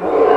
Oh!